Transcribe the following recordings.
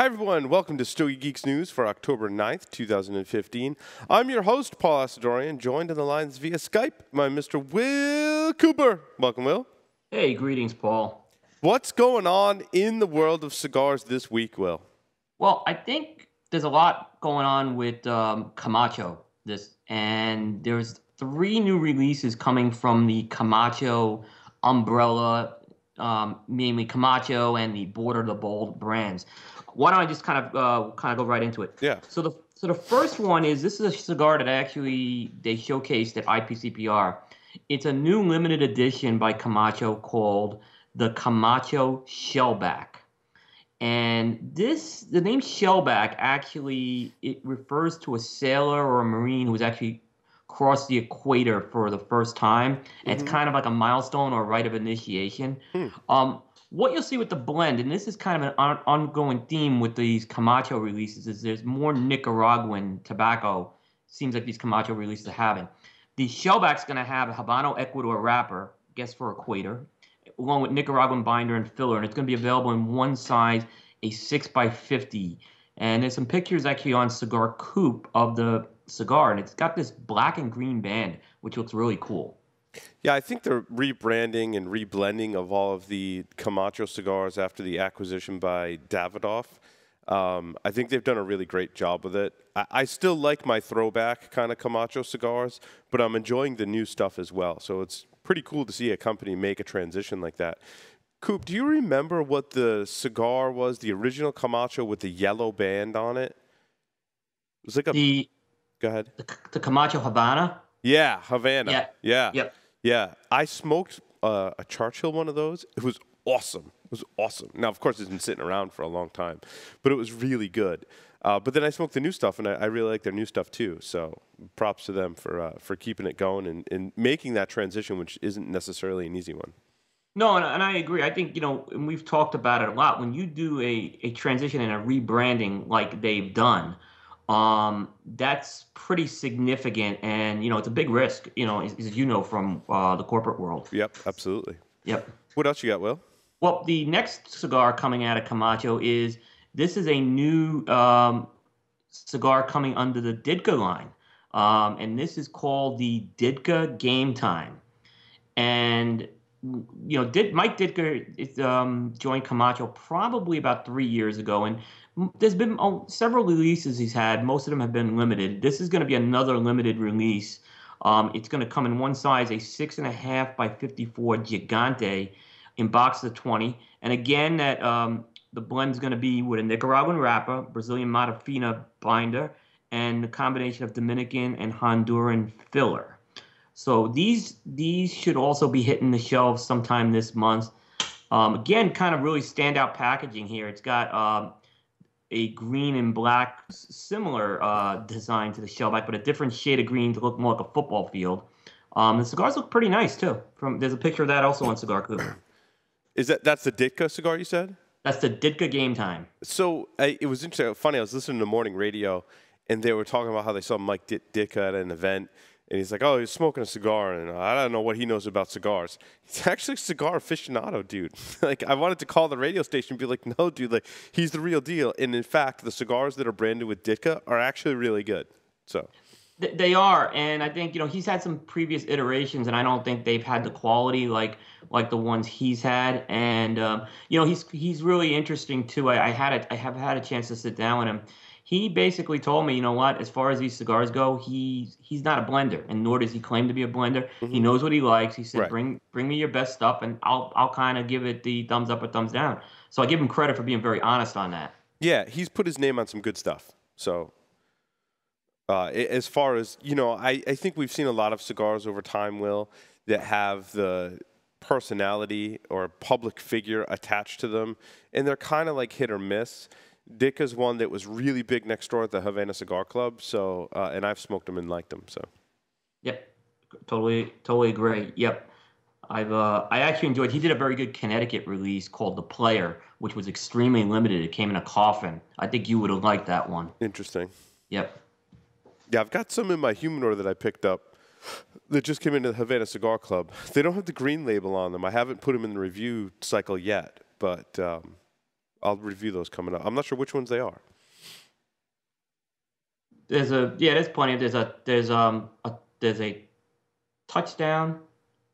Hi, everyone. Welcome to Stogie Geeks News for October 9th, 2015. I'm your host, Paul Asadorian, joined on the lines via Skype by Mr. Will Cooper. Welcome, Will. Hey, greetings, Paul. What's going on in the world of cigars this week, Will? Well, I think there's a lot going on with um, Camacho this, and there's three new releases coming from the Camacho umbrella, um, namely Camacho and the Border the Bold brands why don't I just kind of uh, kind of go right into it? Yeah. So the so the first one is this is a cigar that actually they showcased at IPCPR. It's a new limited edition by Camacho called the Camacho Shellback. And this the name Shellback actually it refers to a sailor or a marine who was actually crossed the equator for the first time. Mm-hmm. It's kind of like a milestone or a rite of initiation. Hmm. Um, what you'll see with the blend, and this is kind of an on- ongoing theme with these Camacho releases, is there's more Nicaraguan tobacco. Seems like these Camacho releases are having. The shellback's going to have a Habano Ecuador wrapper, guess for Equator, along with Nicaraguan binder and filler, and it's going to be available in one size, a six by fifty. And there's some pictures actually on Cigar Coop of the cigar, and it's got this black and green band, which looks really cool. Yeah, I think the rebranding and reblending of all of the Camacho cigars after the acquisition by Davidoff. Um, I think they've done a really great job with it. I, I still like my throwback kind of Camacho cigars, but I'm enjoying the new stuff as well. So it's pretty cool to see a company make a transition like that. Coop, do you remember what the cigar was, the original Camacho with the yellow band on it? It was like a. The, go ahead. The, the Camacho Havana? Yeah, Havana. Yeah. Yeah. Yep. Yeah. I smoked uh, a Churchill one of those. It was awesome. It was awesome. Now, of course, it's been sitting around for a long time, but it was really good. Uh, but then I smoked the new stuff, and I, I, really like their new stuff too. So props to them for uh, for keeping it going and, and making that transition, which isn't necessarily an easy one. No, and, and I agree. I think you know, and we've talked about it a lot. When you do a, a transition and a rebranding like they've done, um, that's pretty significant, and you know it's a big risk. You know, as, as you know from uh, the corporate world. Yep, absolutely. Yep. What else you got, Will? Well, the next cigar coming out of Camacho is this is a new um, cigar coming under the Ditka line, um, and this is called the Ditka Game Time, and you know, did Mike Ditka um, joined Camacho probably about three years ago, and there's been oh, several releases he's had. Most of them have been limited. This is going to be another limited release. Um, it's going to come in one size, a six and a half by 54 Gigante, in box of 20. And again, that um, the blend is going to be with a Nicaraguan wrapper, Brazilian Mata Fina binder, and the combination of Dominican and Honduran filler. So these these should also be hitting the shelves sometime this month. Um, again, kind of really standout packaging here. It's got um, a green and black similar uh, design to the shellback, but a different shade of green to look more like a football field. Um, the cigars look pretty nice too. From there's a picture of that also on Cigar Coop. Is that that's the Ditka cigar you said? That's the Ditka Game Time. So I, it was interesting. Funny, I was listening to morning radio, and they were talking about how they saw Mike Ditka at an event, and he's like, "Oh, he's smoking a cigar," and I don't know what he knows about cigars. He's actually a cigar aficionado, dude. like, I wanted to call the radio station and be like, "No, dude, like he's the real deal." And in fact, the cigars that are branded with Ditka are actually really good. So. They are, and I think you know he's had some previous iterations, and I don't think they've had the quality like like the ones he's had. And um, you know he's he's really interesting too. I, I had a, I have had a chance to sit down with him, he basically told me, you know what, as far as these cigars go, he's he's not a blender, and nor does he claim to be a blender. Mm-hmm. He knows what he likes. He said, right. bring bring me your best stuff, and I'll I'll kind of give it the thumbs up or thumbs down. So I give him credit for being very honest on that. Yeah, he's put his name on some good stuff. So uh, as far as you know, I, I think we've seen a lot of cigars over time, Will, that have the personality or public figure attached to them, and they're kind of like hit or miss. Dick is one that was really big next door at the Havana Cigar Club. So, uh, and I've smoked them and liked them. So, yep, totally, totally agree. Yep, I've uh, I actually enjoyed. He did a very good Connecticut release called The Player, which was extremely limited. It came in a coffin. I think you would have liked that one. Interesting. Yep. Yeah, I've got some in my humidor that I picked up that just came into the Havana Cigar Club. They don't have the green label on them. I haven't put them in the review cycle yet, but. Um, I'll review those coming up. I'm not sure which ones they are. There's a yeah, there's plenty. There's a there's um a, there's a touchdown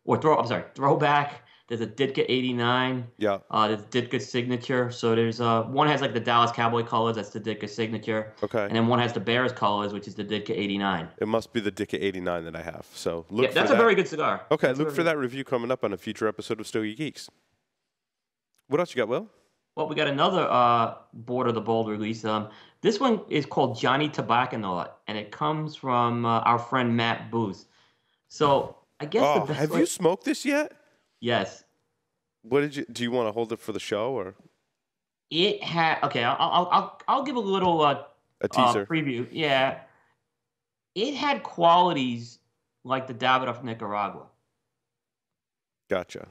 or throw. I'm sorry, throwback. There's a Ditka 89. Yeah. Uh, there's Ditka signature. So there's uh one has like the Dallas Cowboy colors. That's the Ditka signature. Okay. And then one has the Bears colors, which is the Ditka 89. It must be the Ditka 89 that I have. So look Yeah, that's a that. very good cigar. Okay, That's look for very- that review coming up on a future episode of Stogie Geeks. What else you got, Will? Well, we got another uh, of the Bold release. Um, this one is called Johnny Tobacconaut, and it comes from uh, our friend Matt Booth. So I guess Oh, the best have way- you smoked this yet? Yes, What did you? Do you want to hold it for the show or it had. Okay, I'll I'll I'll, I'll give a little uh, a uh, teaser? preview. Yeah, it had qualities like the Davidoff Nicaragua, gotcha.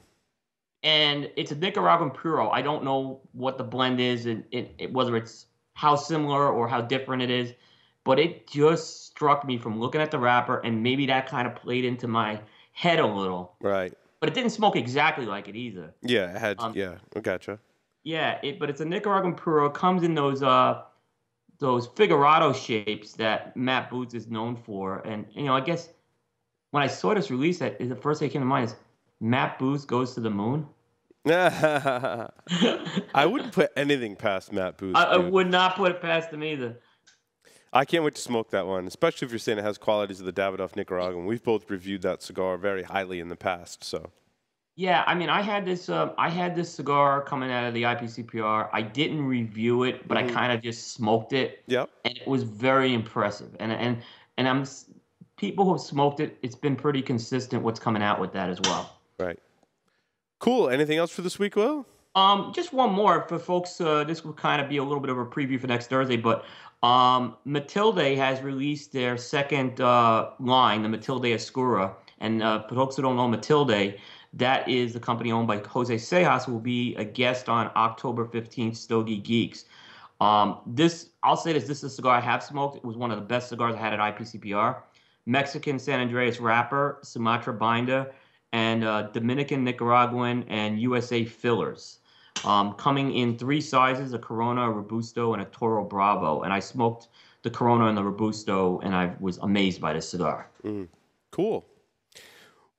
And it's a Nicaraguan puro. I don't know what the blend is, and it, it, whether it's how similar or how different it is, but it just struck me from looking at the wrapper, and maybe that kind of played into my head a little. Right. But it didn't smoke exactly like it either. Yeah, it had. Um, yeah, I gotcha. Yeah, it, but it's a Nicaraguan puro. It comes in those uh those figurado shapes that Matt Booth is known for, and you know, I guess when I saw this release, that the first thing that came to mind is Matt Booth goes to the moon. I I, wouldn't put anything past Matt Booth. I dude. would not put it past him either. I can't wait to smoke that one, especially if you're saying it has qualities of the Davidoff Nicaraguan. We've both reviewed that cigar very highly in the past, so Yeah, I mean, I had this. Um, I had this cigar coming out of the IPCPR. I didn't review it, but Mhm. I kind of just smoked it, yep. and it was very impressive. And and and I'm people who have smoked it. It's been pretty consistent. What's coming out with that as well. Right. Cool. Anything else for this week, Will? Um, just one more for folks. Uh, this will kind of be a little bit of a preview for next Thursday, but um, Matilde has released their second uh, line, the Matilde Oscura. And uh, for folks who don't know Matilde, that is the company owned by Jose Seijas, will be a guest on October 15th, Stogie Geeks. Um, this, I'll say this, this is a cigar I have smoked. It was one of the best cigars I had at IPCPR. Mexican San Andres wrapper, Sumatra binder, and uh, Dominican, Nicaraguan, and USA fillers. Um, coming in three sizes: a Corona, a Robusto, and a Toro Bravo. And I smoked the Corona and the Robusto, and I was amazed by the cigar. Cool.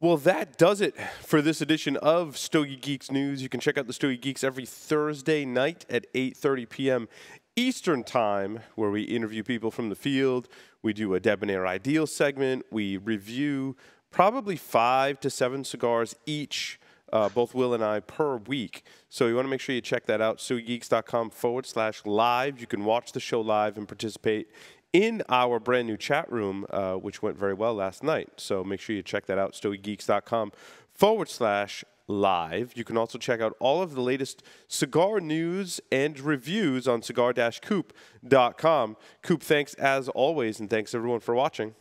Well, that does it for this edition of Stogie Geeks News. You can check out the Stogie Geeks every Thursday night at 8:30 p.m. Eastern Time, where we interview people from the field. We do a debonair ideal segment. We review probably five to seven cigars each, uh, both Will and I, per week. So you want to make sure you check that out. StogieGeeks.com forward slash live. You can watch the show live and participate in our brand new chat room, uh, which went very well last night. So make sure you check that out, stogiegeeks.com forward slash live. You can also check out all of the latest cigar news and reviews on cigar-coop.com. Coop, thanks as always, and thanks everyone for watching.